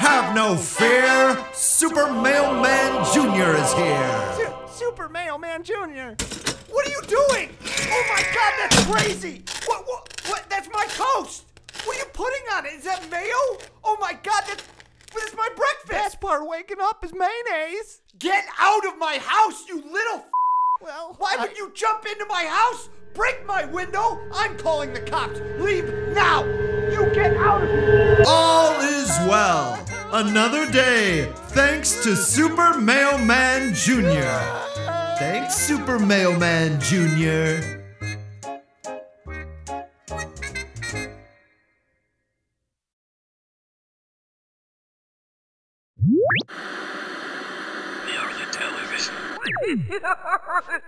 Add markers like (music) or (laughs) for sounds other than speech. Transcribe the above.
Have no fear. Super Mayo Man Jr. is here. Su- Super Mayo Man Jr. What are you doing? Oh my god, that's crazy! What, what, what? That's my toast! What are you putting on it? Is that mayo? Oh my god, that's, that's my breakfast! Best part of waking up is mayonnaise. Get out of my house, you little f- Well, why would you jump into my house? Break my window? I'm calling the cops. Leave now! You get out of here! All is well. Another day, thanks to Super Mayo Man Jr. Thanks, Super Mayo Man Jr. Merely television. (laughs)